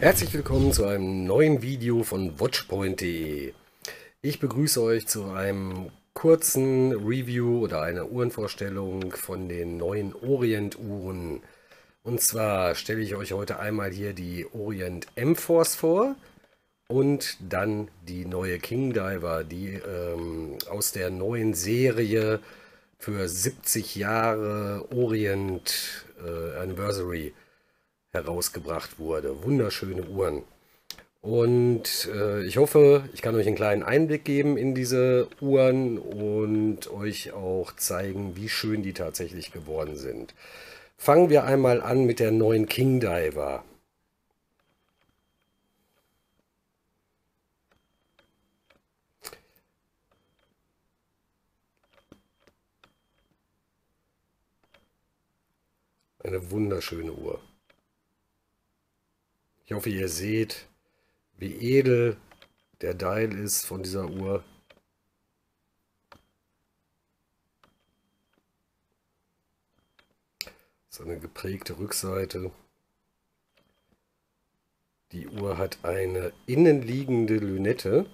Herzlich willkommen zu einem neuen Video von watchpoint.de. Ich begrüße euch zu einem kurzen Review oder einer Uhrenvorstellung von den neuen Orient-Uhren. Und zwar stelle ich euch heute einmal hier die Orient M-Force vor und dann die neue King Diver, die ähm, aus der neuen Serie für 70 Jahre Orient äh, Anniversary herausgebracht wurde. Wunderschöne Uhren. Und äh, ich hoffe, ich kann euch einen kleinen Einblick geben in diese Uhren und euch auch zeigen, wie schön die tatsächlich geworden sind. Fangen wir einmal an mit der neuen King Diver. Eine wunderschöne Uhr. Ich hoffe, ihr seht, wie edel der Dial ist von dieser Uhr. Ist eine geprägte Rückseite. Die Uhr hat eine innenliegende Lünette,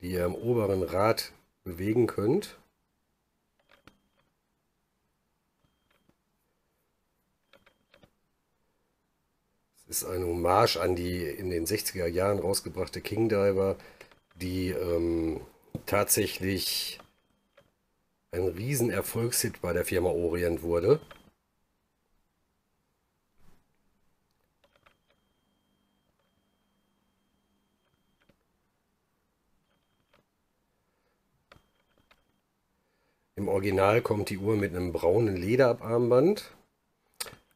die ihr am oberen Rad bewegen könnt. Ist eine Hommage an die in den 60er Jahren rausgebrachte King Diver, die ähm, tatsächlich ein Riesenerfolgshit bei der Firma Orient wurde. Im Original kommt die Uhr mit einem braunen Lederabarmband.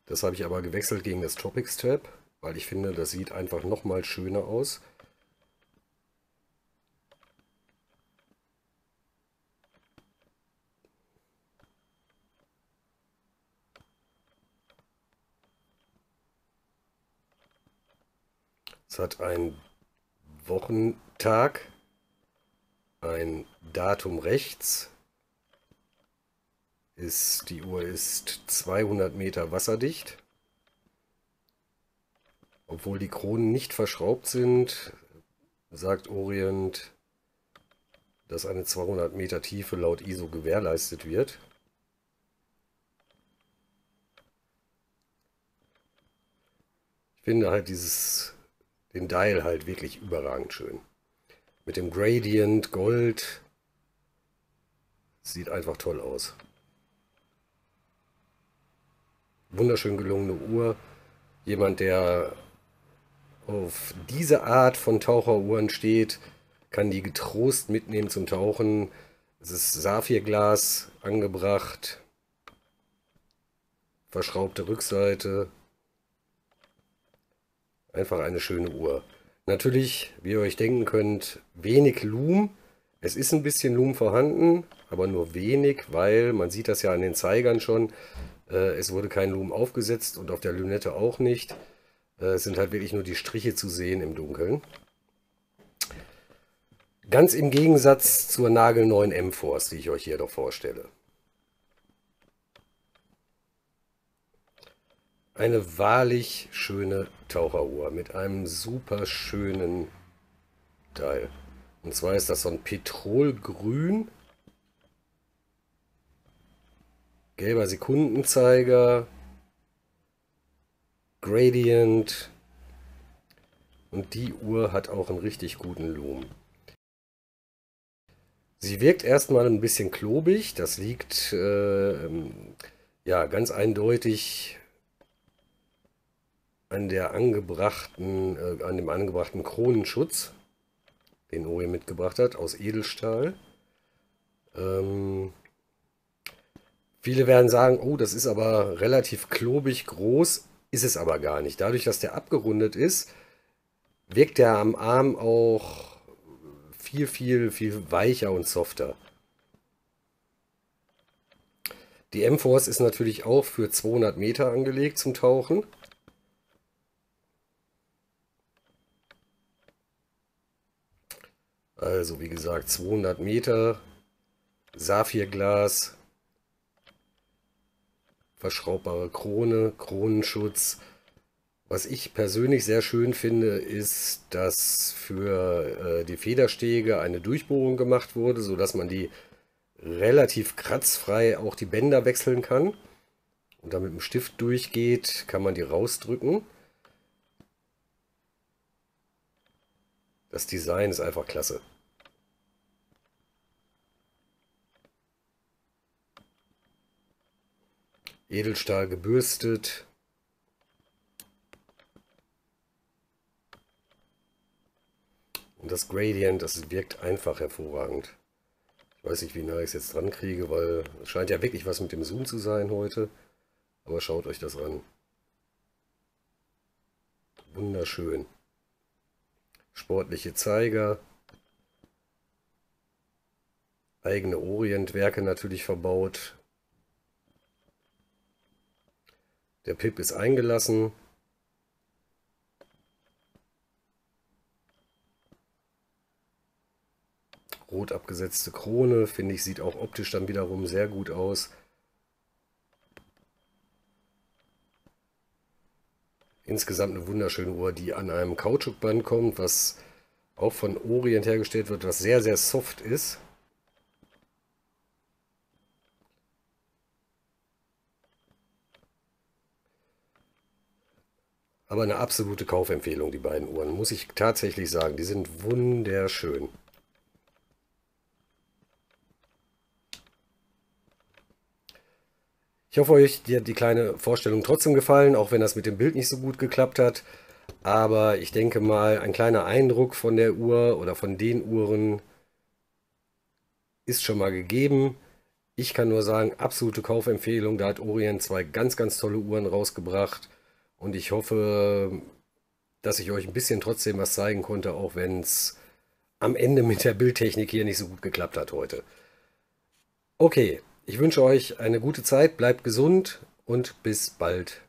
Das habe ich aber gewechselt gegen das Tropics Tab weil ich finde, das sieht einfach noch mal schöner aus. Es hat einen Wochentag, ein Datum rechts, ist, die Uhr ist 200 Meter wasserdicht. Obwohl die Kronen nicht verschraubt sind, sagt Orient, dass eine 200 Meter Tiefe laut ISO gewährleistet wird. Ich finde halt dieses, den Dial halt wirklich überragend schön. Mit dem Gradient Gold. Sieht einfach toll aus. Wunderschön gelungene Uhr. Jemand, der auf diese Art von Taucheruhren steht, kann die getrost mitnehmen zum Tauchen. Es ist Saphirglas angebracht, verschraubte Rückseite. Einfach eine schöne Uhr. Natürlich, wie ihr euch denken könnt, wenig Loom. Es ist ein bisschen Loom vorhanden, aber nur wenig, weil man sieht das ja an den Zeigern schon. Äh, es wurde kein Loom aufgesetzt und auf der Lünette auch nicht. Äh, es sind halt wirklich nur die Striche zu sehen im Dunkeln. Ganz im Gegensatz zur nagelneuen M-Force, die ich euch hier doch vorstelle. Eine wahrlich schöne Taucheruhr mit einem super schönen Teil. Und zwar ist das so ein Petrolgrün. Gelber Sekundenzeiger, Gradient. Und die Uhr hat auch einen richtig guten Loom. Sie wirkt erstmal ein bisschen klobig. Das liegt äh, ja ganz eindeutig an der angebrachten, äh, an dem angebrachten Kronenschutz, den Ori mitgebracht hat, aus Edelstahl. Ähm, viele werden sagen, oh, das ist aber relativ klobig groß. Ist es aber gar nicht. Dadurch, dass der abgerundet ist, wirkt der am Arm auch viel, viel, viel weicher und softer. Die M-Force ist natürlich auch für 200 Meter angelegt zum Tauchen. Also wie gesagt 200 Meter, Saphirglas, verschraubbare Krone, Kronenschutz. Was ich persönlich sehr schön finde, ist, dass für äh, die Federstege eine Durchbohrung gemacht wurde, sodass man die relativ kratzfrei auch die Bänder wechseln kann. Und dann mit dem Stift durchgeht, kann man die rausdrücken. Das Design ist einfach klasse. Edelstahl gebürstet. Und das Gradient, das wirkt einfach hervorragend. Ich weiß nicht, wie nah ich es jetzt dran kriege, weil es scheint ja wirklich was mit dem Zoom zu sein heute. Aber schaut euch das an. Wunderschön. Sportliche Zeiger. Eigene Orientwerke natürlich verbaut. Der Pip ist eingelassen. Rot abgesetzte Krone, finde ich, sieht auch optisch dann wiederum sehr gut aus. Insgesamt eine wunderschöne Uhr, die an einem Kautschukband kommt, was auch von Orient hergestellt wird, was sehr, sehr soft ist. Aber eine absolute Kaufempfehlung, die beiden Uhren, muss ich tatsächlich sagen. Die sind wunderschön. Ich hoffe, euch hat die kleine Vorstellung trotzdem gefallen, auch wenn das mit dem Bild nicht so gut geklappt hat. Aber ich denke mal, ein kleiner Eindruck von der Uhr oder von den Uhren ist schon mal gegeben. Ich kann nur sagen, absolute Kaufempfehlung. Da hat Orient zwei ganz, ganz tolle Uhren rausgebracht. Und ich hoffe, dass ich euch ein bisschen trotzdem was zeigen konnte, auch wenn es am Ende mit der Bildtechnik hier nicht so gut geklappt hat heute. Okay, ich wünsche euch eine gute Zeit, bleibt gesund und bis bald.